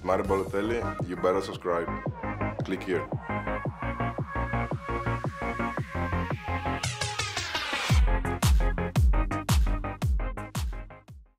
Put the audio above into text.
It's Mario Balotelli. You better subscribe. Click here.